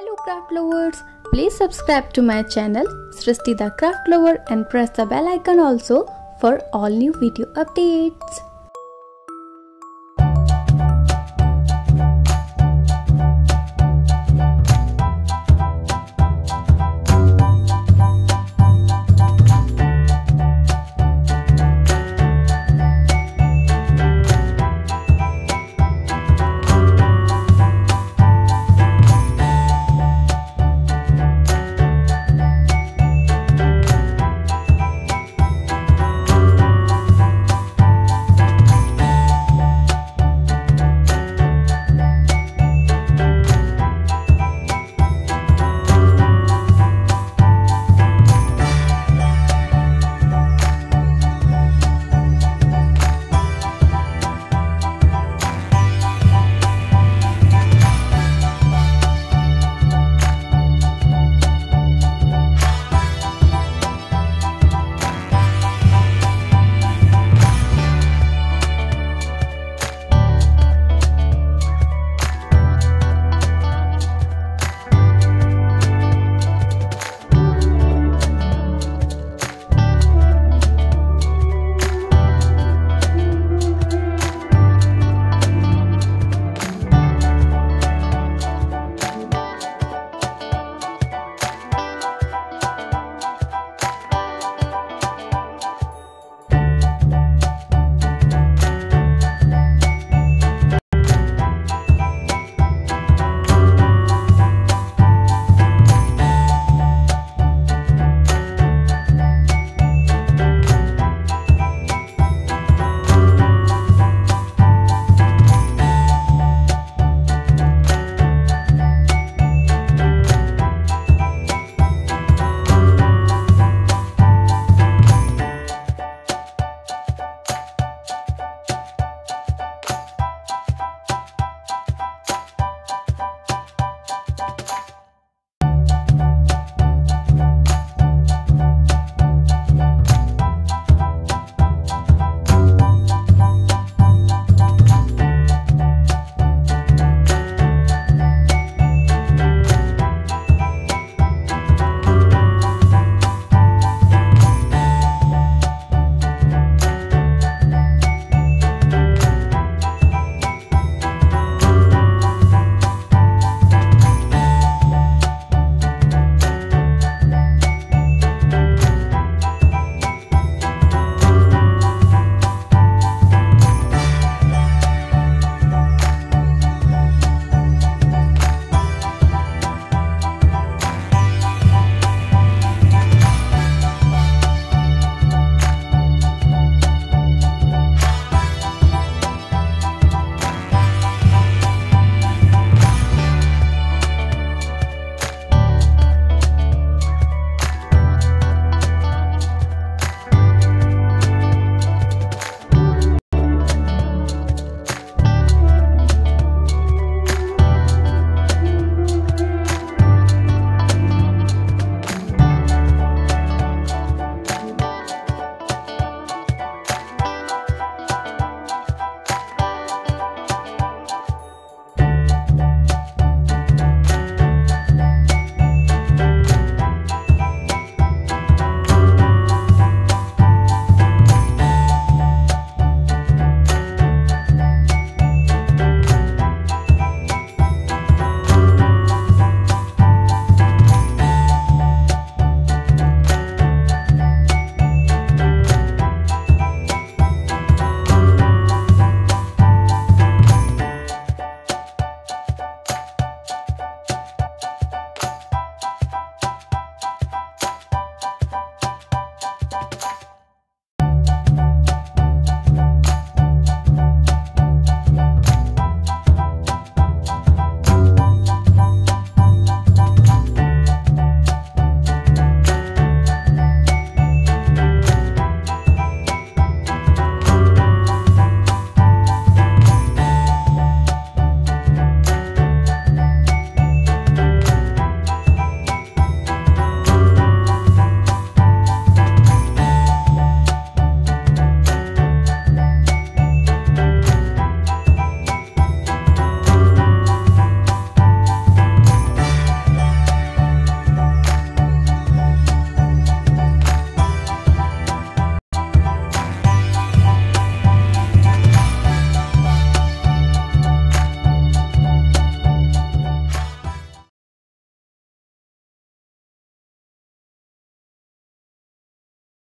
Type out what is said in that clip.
Hello craft lovers, please subscribe to my channel Shrishti the Craft Lover and press the bell icon also for all new video updates.